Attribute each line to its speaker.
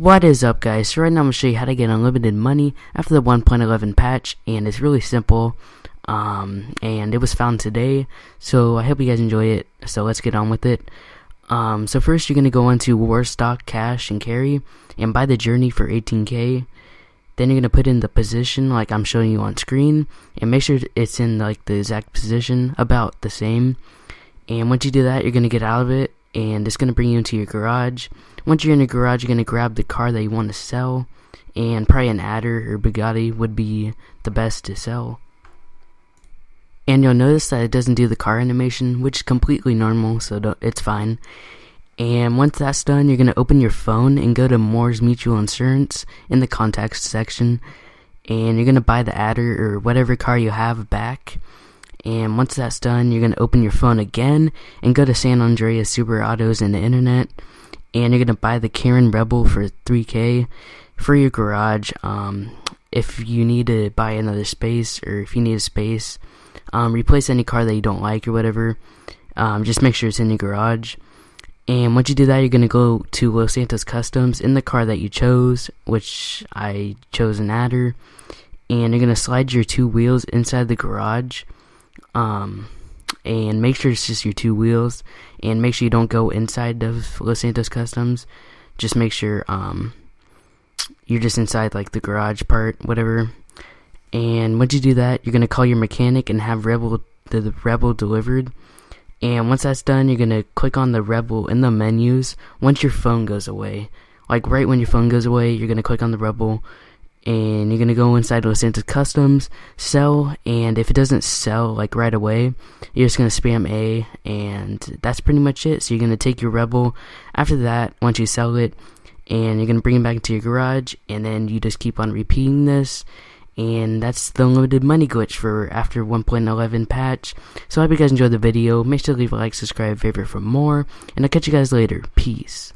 Speaker 1: What is up guys, so right now I'm going to show you how to get unlimited money after the 1.11 patch and it's really simple um, and it was found today so I hope you guys enjoy it so let's get on with it. Um, so first you're going to go into Warstock Cache and Carry and buy the journey for 18k then you're going to put in the position like I'm showing you on screen and make sure it's in like the exact position about the same. And once you do that you're going to get out of it and it's going to bring you into your garage. Once you're in your garage, you're going to grab the car that you want to sell, and probably an Adder or Bugatti would be the best to sell. And you'll notice that it doesn't do the car animation, which is completely normal, so it's fine. And once that's done, you're going to open your phone and go to Mors Mutual Insurance in the contacts section, and you're going to buy the Adder or whatever car you have back and once that's done, you're going to open your phone again and go to San Andreas Super Autos in the internet. And you're going to buy the Karin Rebel for 3K for your garage. Um, if you need to buy another space or if you need a space, um, replace any car that you don't like or whatever. Um, just make sure it's in your garage. And once you do that, you're going to go to Los Santos Customs in the car that you chose, which I chose an Adder. And you're going to slide your two wheels inside the garage um, and make sure it's just your two wheels, and make sure you don't go inside of Los Santos Customs. Just make sure um, you're just inside like the garage part, whatever. And once you do that, you're gonna call your mechanic and have Rebel the, the Rebel delivered. And once that's done, you're gonna click on the Rebel in the menus. Once your phone goes away, like right when your phone goes away, you're gonna click on the Rebel and you're gonna go inside Los Santos Customs, sell, and if it doesn't sell like right away, you're just gonna spam A, and that's pretty much it. So you're gonna take your Rebel. After that, once you sell it, and you're gonna bring it back into your garage, and then you just keep on repeating this. And that's the unlimited money glitch for after 1.11 patch. So I hope you guys enjoyed the video. Make sure to leave a like, subscribe, favorite for more. And I'll catch you guys later. Peace.